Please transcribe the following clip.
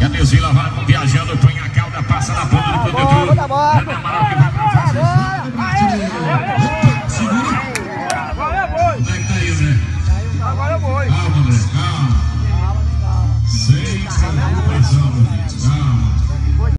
Gabrielzinho lá vai viajando, põe a cauda, passa na ponta do protetor.